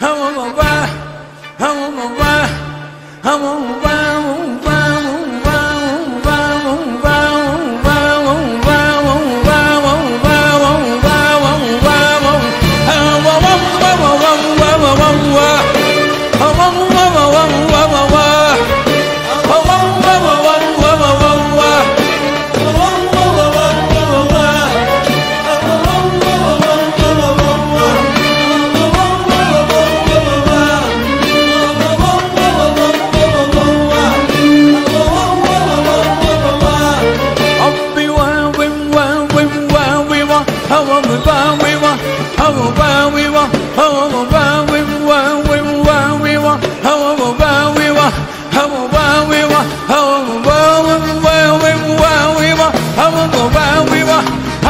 همون با همون با همون با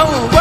Oh.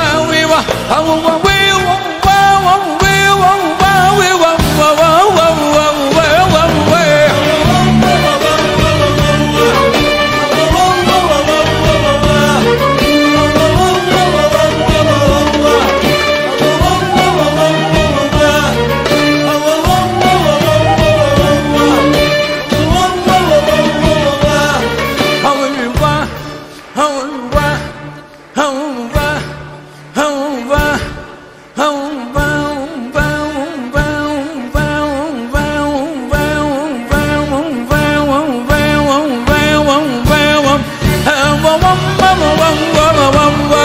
wamba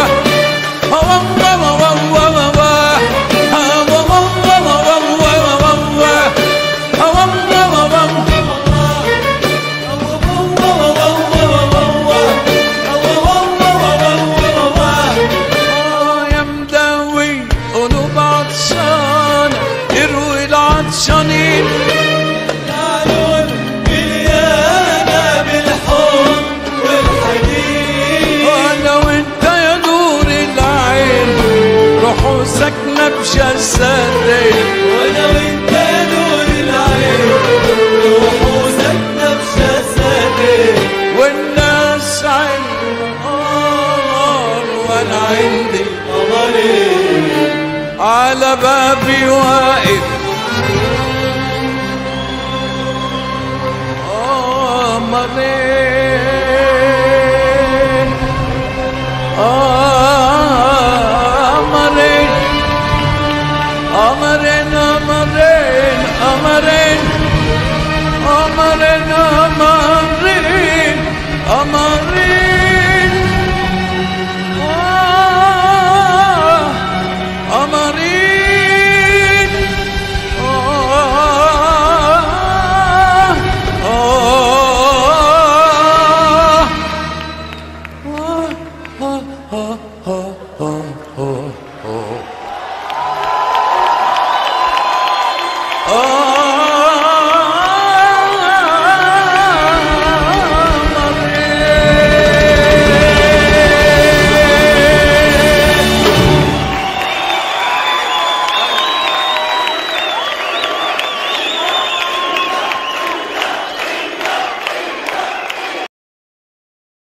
wamba wamba wamba وأنا وانت نور العين. روح وسكنة بجسدي والناس عندي نهار وأنا عندي قمري على بابي واقف قمرين Amar 어!